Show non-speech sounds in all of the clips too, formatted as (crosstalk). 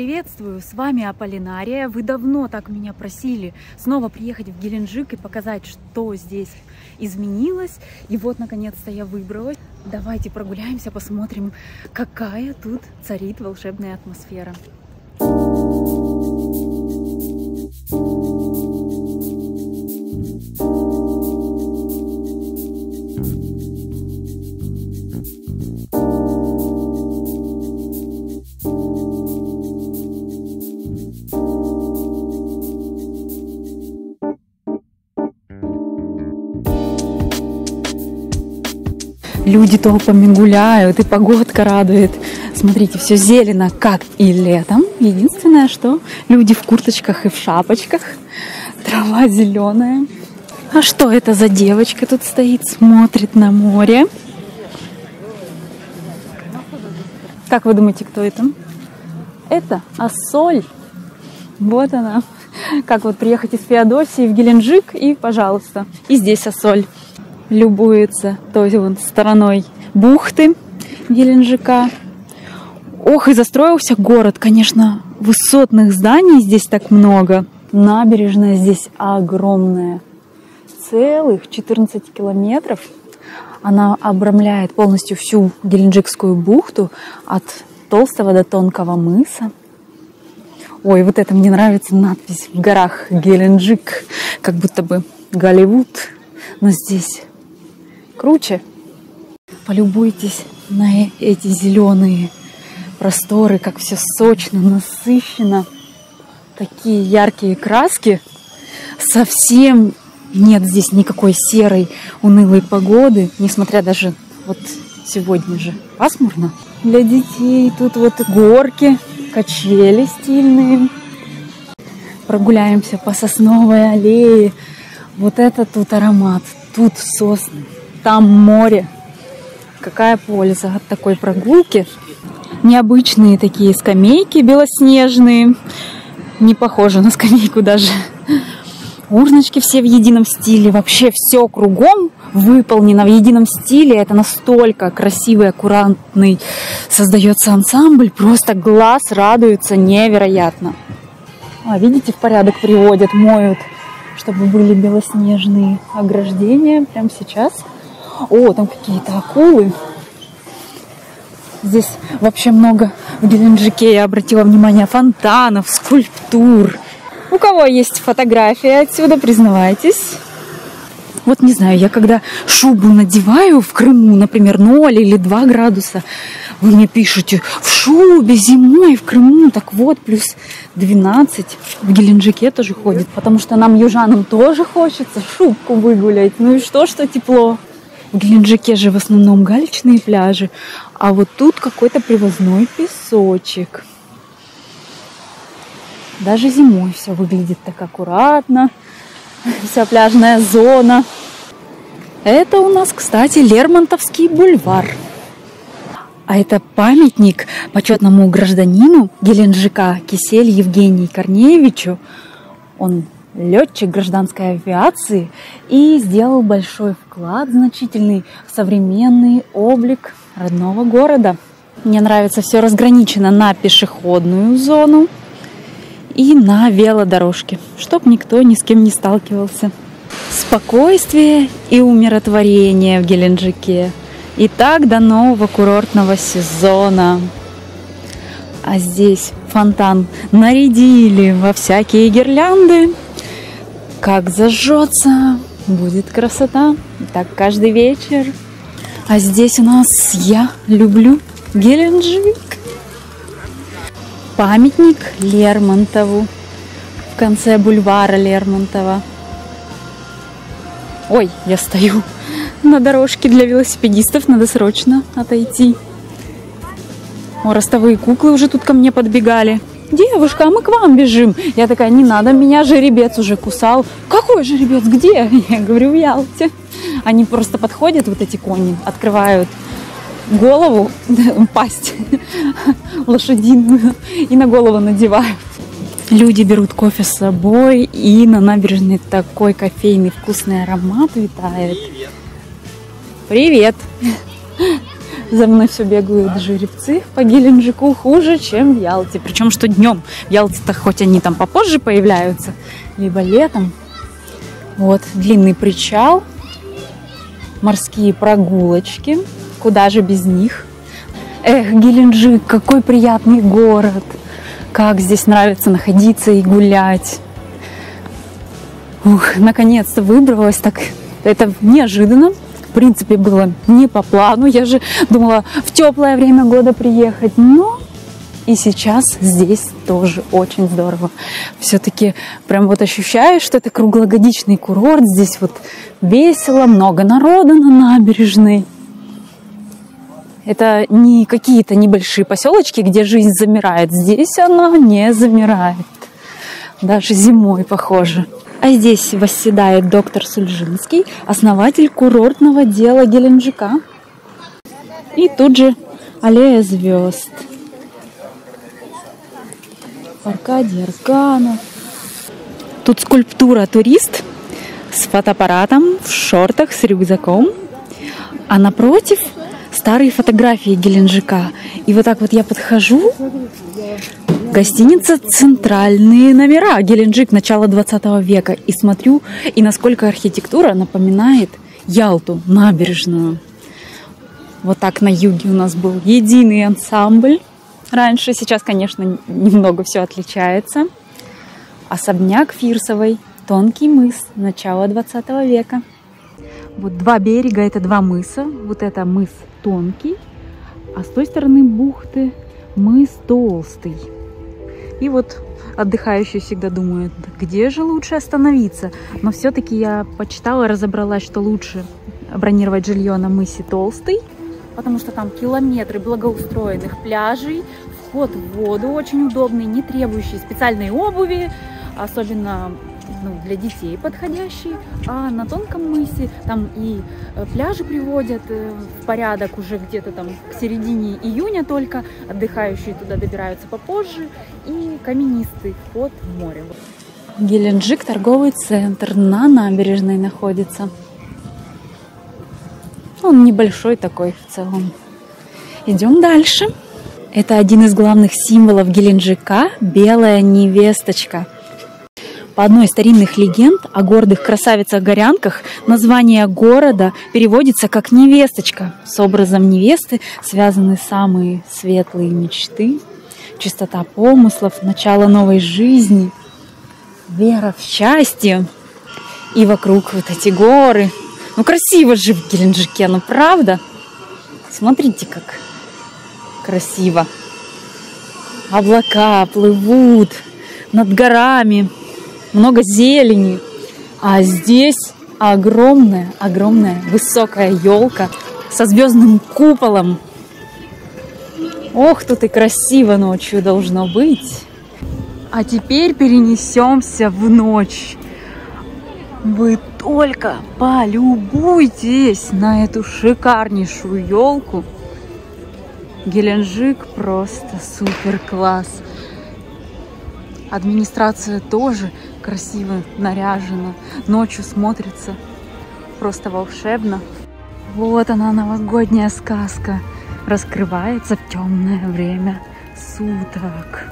Приветствую, с вами Аполлинария. Вы давно так меня просили снова приехать в Геленджик и показать, что здесь изменилось. И вот, наконец-то, я выбралась. Давайте прогуляемся, посмотрим, какая тут царит волшебная атмосфера. Люди толпами гуляют, и погодка радует. Смотрите, все зелено, как и летом. Единственное, что люди в курточках и в шапочках. Трава зеленая. А что это за девочка тут стоит, смотрит на море? Как вы думаете, кто это? Это Ассоль. Вот она. Как вот приехать из Феодосии в Геленджик и, пожалуйста, и здесь Ассоль любуется той вон стороной бухты Геленджика. Ох, и застроился город, конечно, высотных зданий здесь так много. Набережная здесь огромная. Целых 14 километров. Она обрамляет полностью всю Геленджикскую бухту от толстого до тонкого мыса. Ой, вот это мне нравится надпись в горах Геленджик, как будто бы Голливуд, но здесь круче. Полюбуйтесь на эти зеленые просторы, как все сочно, насыщенно. Такие яркие краски. Совсем нет здесь никакой серой, унылой погоды, несмотря даже вот сегодня же пасмурно. Для детей тут вот горки, качели стильные. Прогуляемся по сосновой аллее. Вот это тут аромат, тут сосны там море. Какая польза от такой прогулки? Необычные такие скамейки белоснежные. Не похожи на скамейку даже. Урночки все в едином стиле. Вообще все кругом выполнено в едином стиле. Это настолько красивый, аккуратный создается ансамбль. Просто глаз радуется невероятно. А, видите, в порядок приводят, моют, чтобы были белоснежные ограждения прямо сейчас. О, там какие-то акулы. Здесь вообще много в Геленджике, я обратила внимание, фонтанов, скульптур. У кого есть фотография отсюда, признавайтесь. Вот не знаю, я когда шубу надеваю в Крыму, например, 0 или 2 градуса, вы мне пишете, в шубе зимой в Крыму, так вот, плюс 12. В Геленджике тоже ходит, потому что нам, южанам, тоже хочется шубку выгулять. Ну и что, что тепло. В Геленджике же в основном галечные пляжи, а вот тут какой-то привозной песочек. Даже зимой все выглядит так аккуратно. (laughs) Вся пляжная зона. Это у нас, кстати, Лермонтовский бульвар. А это памятник почетному гражданину Геленджика Кисель Евгении Корнеевичу. Он летчик гражданской авиации и сделал большой вклад значительный в современный облик родного города. Мне нравится все разграничено на пешеходную зону и на велодорожке, чтоб никто ни с кем не сталкивался. Спокойствие и умиротворение в Геленджике. И так до нового курортного сезона. А здесь фонтан нарядили во всякие гирлянды. Как зажжется, будет красота. Так каждый вечер. А здесь у нас я люблю Геленджик. Памятник Лермонтову в конце бульвара Лермонтова. Ой, я стою на дорожке для велосипедистов, надо срочно отойти. О, ростовые куклы уже тут ко мне подбегали девушка, а мы к вам бежим. Я такая, не надо, меня жеребец уже кусал. Какой жеребец, где? (laughs) Я говорю, в Ялте. Они просто подходят, вот эти кони, открывают голову, (laughs) пасть (laughs) лошадиную и на голову надевают. Люди берут кофе с собой, и на набережной такой кофейный вкусный аромат витает. Привет! За мной все бегают жеребцы по Геленджику хуже, чем в Ялте. Причем что днем. В Ялте-то хоть они там попозже появляются, либо летом. Вот длинный причал, морские прогулочки. Куда же без них? Эх, Геленджик, какой приятный город. Как здесь нравится находиться и гулять. Ух, наконец-то выбралась так. Это неожиданно. В принципе, было не по плану. Я же думала в теплое время года приехать. Но и сейчас здесь тоже очень здорово. Все-таки прям вот ощущаешь, что это круглогодичный курорт. Здесь вот весело, много народа на набережной. Это не какие-то небольшие поселочки, где жизнь замирает. Здесь она не замирает. Даже зимой похоже. А здесь восседает доктор Сульжинский, основатель курортного дела Геленджика. И тут же аллея звезд. Аркадий Арканов. Тут скульптура турист с фотоаппаратом, в шортах, с рюкзаком. А напротив старые фотографии Геленджика. И вот так вот я подхожу. Гостиница «Центральные номера». Геленджик начала 20 века. И смотрю, и насколько архитектура напоминает Ялту, набережную. Вот так на юге у нас был единый ансамбль. Раньше, сейчас, конечно, немного все отличается. Особняк Фирсовой, тонкий мыс, начала 20 века. Вот два берега, это два мыса. Вот это мыс тонкий, а с той стороны бухты мыс толстый. И вот отдыхающие всегда думают, где же лучше остановиться. Но все-таки я почитала, разобралась, что лучше бронировать жилье на мысе Толстый, потому что там километры благоустроенных пляжей, вход в воду очень удобный, не требующий специальной обуви, особенно ну, для детей подходящий, а на тонком мысе там и э, пляжи приводят э, в порядок уже где-то там к середине июня только, отдыхающие туда добираются попозже, и каменистый вход в море. Геленджик торговый центр на набережной находится. Он небольшой такой в целом. Идем дальше. Это один из главных символов Геленджика – белая невесточка – по одной из старинных легенд о гордых красавицах-горянках название города переводится как «невесточка». С образом невесты связаны самые светлые мечты, чистота помыслов, начало новой жизни, вера в счастье. И вокруг вот эти горы. Ну, красиво же в Геленджике, ну правда? Смотрите, как красиво. Облака плывут над горами много зелени. А здесь огромная, огромная высокая елка со звездным куполом. Ох, тут и красиво ночью должно быть. А теперь перенесемся в ночь. Вы только полюбуйтесь на эту шикарнейшую елку. Геленджик просто супер класс. Администрация тоже красиво наряжена. Ночью смотрится просто волшебно. Вот она, новогодняя сказка. Раскрывается в темное время суток.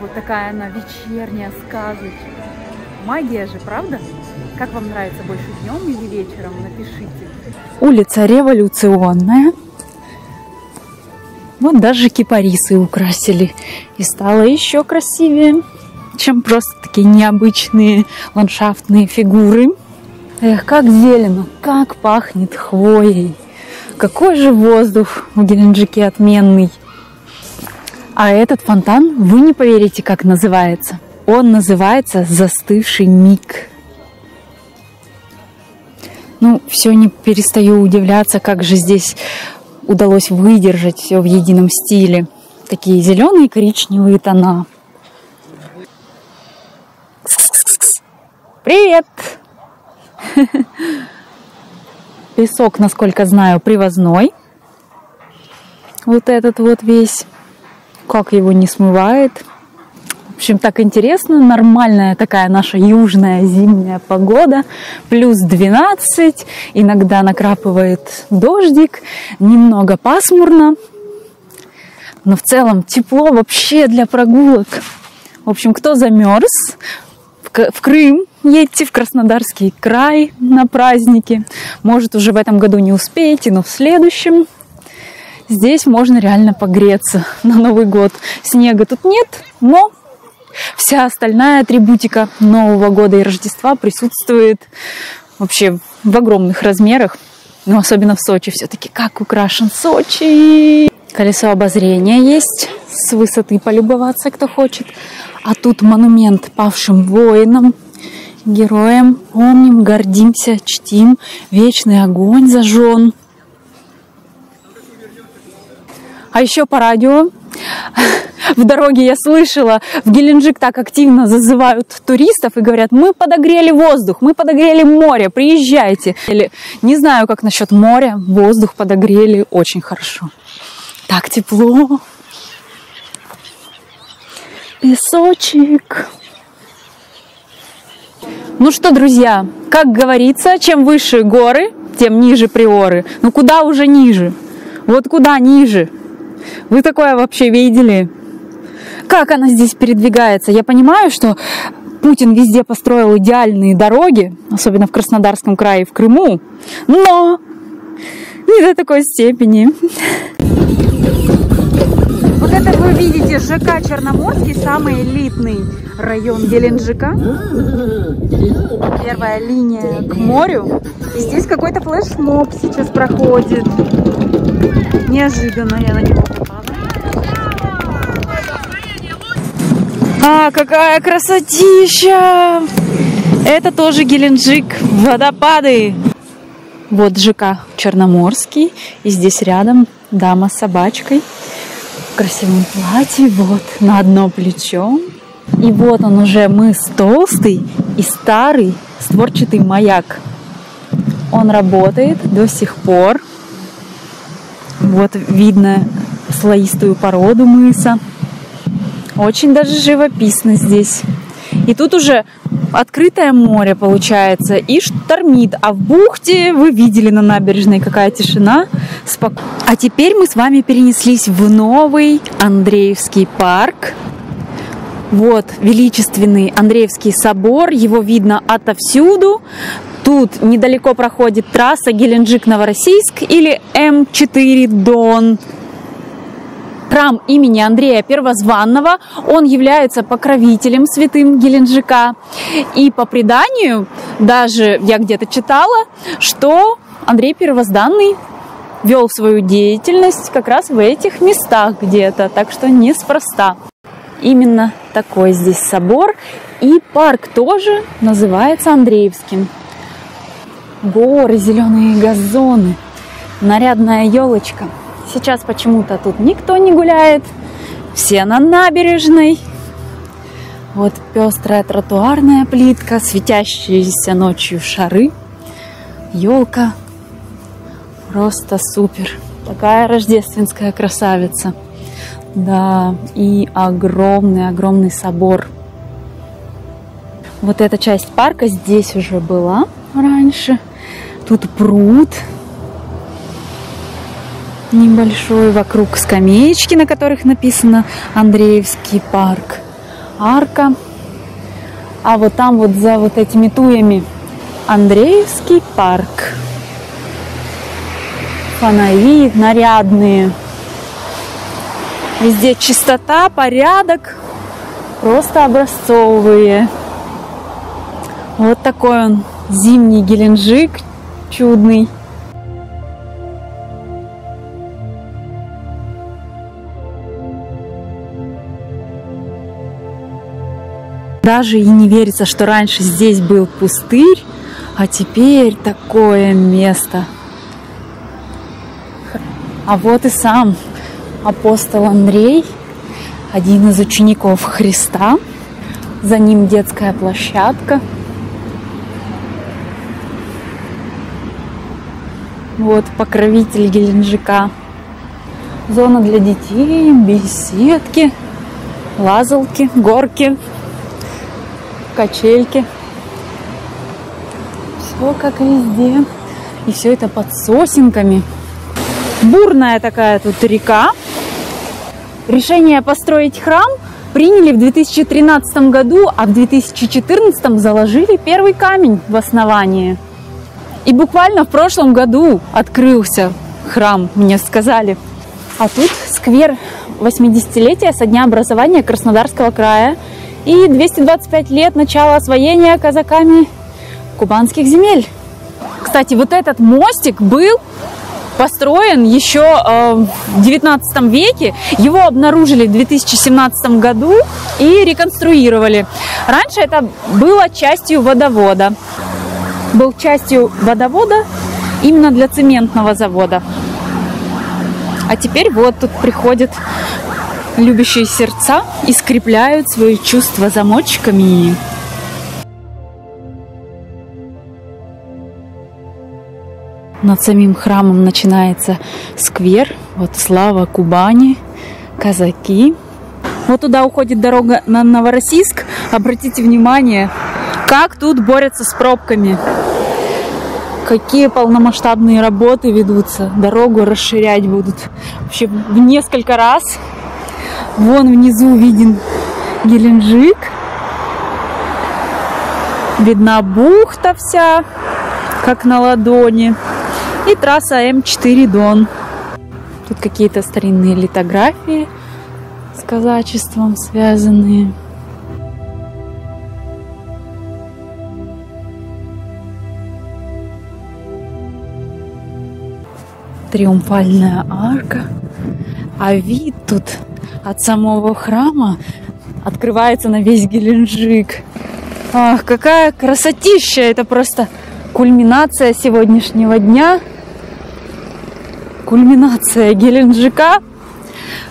Вот такая она вечерняя сказочка. Магия же, правда? Как вам нравится больше днем или вечером? Напишите. Улица революционная. Вот даже кипарисы украсили. И стало еще красивее чем просто такие необычные ландшафтные фигуры. Эх, как зелено, как пахнет хвоей. Какой же воздух в Геленджике отменный. А этот фонтан, вы не поверите, как называется. Он называется «Застывший миг». Ну, все не перестаю удивляться, как же здесь удалось выдержать все в едином стиле. Такие зеленые коричневые тона. Привет! Песок, насколько знаю, привозной. Вот этот вот весь. Как его не смывает. В общем, так интересно, нормальная такая наша южная зимняя погода, плюс 12, иногда накрапывает дождик, немного пасмурно, но в целом тепло вообще для прогулок. В общем, кто замерз, в Крым едьте, в Краснодарский край на праздники. Может, уже в этом году не успеете, но в следующем. Здесь можно реально погреться (laughs) на Новый год. Снега тут нет, но вся остальная атрибутика Нового года и Рождества присутствует вообще в огромных размерах. Ну, особенно в Сочи все-таки. Как украшен Сочи! Колесо обозрения есть, с высоты полюбоваться, кто хочет. А тут монумент павшим воинам, героям. Помним, гордимся, чтим. Вечный огонь зажжен. А еще по радио (laughs) в дороге я слышала, в Геленджик так активно зазывают туристов и говорят, мы подогрели воздух, мы подогрели море, приезжайте. Или не знаю, как насчет моря, воздух подогрели очень хорошо. Так тепло. Песочек. Ну что, друзья, как говорится, чем выше горы, тем ниже приоры. Ну куда уже ниже? Вот куда ниже? Вы такое вообще видели? Как она здесь передвигается? Я понимаю, что Путин везде построил идеальные дороги, особенно в Краснодарском крае и в Крыму, но не до такой степени. (laughs) Видите ЖК Черноморский, самый элитный район Геленджика. Первая линия к морю. И здесь какой-то флешмоб сейчас проходит. Неожиданно я на него попала. А, какая красотища! Это тоже Геленджик. Водопады. Вот ЖК Черноморский. И здесь рядом дама с собачкой красивом платье. Вот на одно плечо. И вот он уже мыс толстый и старый створчатый маяк. Он работает до сих пор. Вот видно слоистую породу мыса. Очень даже живописно здесь. И тут уже открытое море получается и штормит. А в бухте вы видели на набережной какая тишина. Спок... А теперь мы с вами перенеслись в новый Андреевский парк. Вот величественный Андреевский собор, его видно отовсюду. Тут недалеко проходит трасса Геленджик-Новороссийск или М4 Дон храм имени Андрея Первозванного. Он является покровителем святым Геленджика. И по преданию, даже я где-то читала, что Андрей Первозданный вел свою деятельность как раз в этих местах где-то, так что неспроста. Именно такой здесь собор. И парк тоже называется Андреевским. Горы, зеленые газоны, нарядная елочка – Сейчас почему-то тут никто не гуляет. Все на набережной. Вот пестрая тротуарная плитка, светящиеся ночью шары. Елка. Просто супер. Такая рождественская красавица. Да, и огромный-огромный собор. Вот эта часть парка здесь уже была раньше. Тут пруд, небольшой, вокруг скамеечки, на которых написано Андреевский парк, арка. А вот там вот за вот этими туями Андреевский парк. Фонари нарядные. Везде чистота, порядок. Просто образцовые. Вот такой он зимний Геленджик чудный. Даже и не верится, что раньше здесь был пустырь, а теперь такое место. А вот и сам апостол Андрей, один из учеников Христа. За ним детская площадка. Вот покровитель Геленджика. Зона для детей, беседки. лазалки, горки, качельки. Все как везде. И все это под сосенками. Бурная такая тут река. Решение построить храм приняли в 2013 году, а в 2014 заложили первый камень в основании. И буквально в прошлом году открылся храм, мне сказали. А тут сквер 80-летия со дня образования Краснодарского края и 225 лет начала освоения казаками кубанских земель. Кстати, вот этот мостик был построен еще э, в 19 веке. Его обнаружили в 2017 году и реконструировали. Раньше это было частью водовода. Был частью водовода именно для цементного завода. А теперь вот тут приходят любящие сердца и скрепляют свои чувства замочками. Над самим храмом начинается сквер. Вот слава Кубани, казаки. Вот туда уходит дорога на Новороссийск. Обратите внимание, как тут борются с пробками. Какие полномасштабные работы ведутся. Дорогу расширять будут вообще в несколько раз. Вон внизу виден Геленджик. Видна бухта вся, как на ладони и трасса М4 Дон. Тут какие-то старинные литографии с казачеством связанные. Триумфальная арка. А вид тут от самого храма открывается на весь Геленджик. Ах, какая красотища! Это просто кульминация сегодняшнего дня – кульминация Геленджика.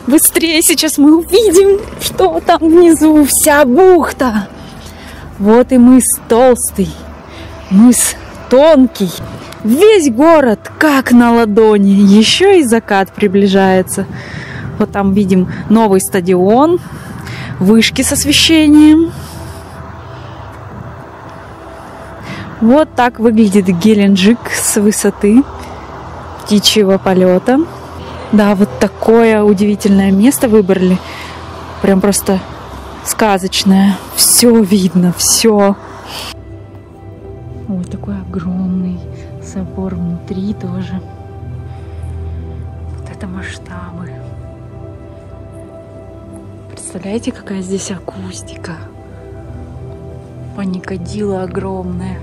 Быстрее сейчас мы увидим, что там внизу, вся бухта. Вот и мыс толстый, мыс тонкий. Весь город как на ладони. Еще и закат приближается. Вот там видим новый стадион, вышки с освещением. Вот так выглядит Геленджик с высоты птичьего полета. Да, вот такое удивительное место выбрали. Прям просто сказочное. Все видно, все. Вот такой огромный собор внутри тоже. Вот это масштабы. Представляете, какая здесь акустика? Паникодила огромная.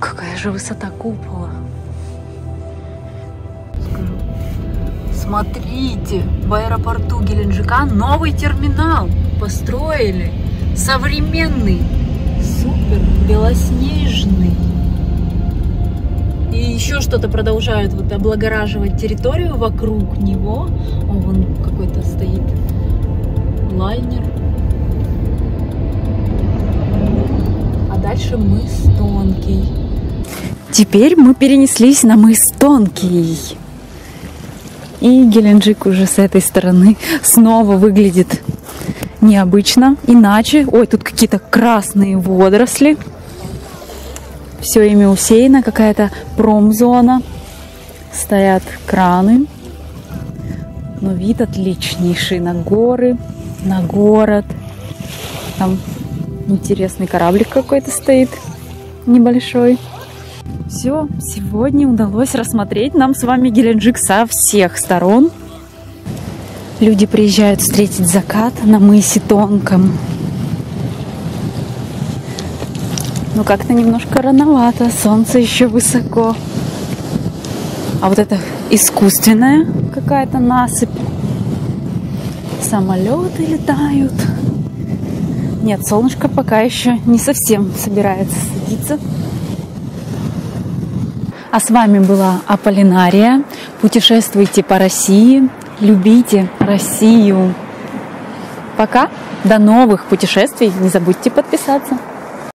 Какая же высота купола. Смотрите, в аэропорту Геленджика новый терминал построили. Современный, супер, белоснежный. И еще что-то продолжают вот облагораживать территорию вокруг него. О, вон какой-то стоит лайнер. А дальше мыс Тонкий. Теперь мы перенеслись на мыс Тонкий. И Геленджик уже с этой стороны снова выглядит необычно, иначе. Ой, тут какие-то красные водоросли. Все ими усеяно, какая-то промзона. Стоят краны. Но вид отличнейший на горы, на город. Там интересный кораблик какой-то стоит небольшой. Все, сегодня удалось рассмотреть нам с вами Геленджик со всех сторон. Люди приезжают встретить закат на мысе Тонком. Но как-то немножко рановато, солнце еще высоко. А вот это искусственная какая-то насыпь. Самолеты летают. Нет, солнышко пока еще не совсем собирается садиться. А с вами была Аполлинария. Путешествуйте по России, любите Россию. Пока, до новых путешествий. Не забудьте подписаться.